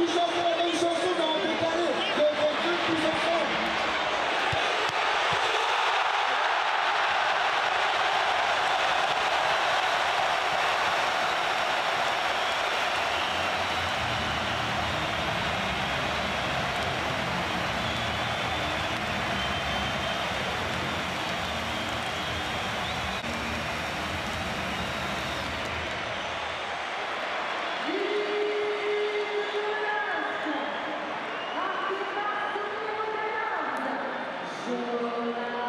He's so there. Deus.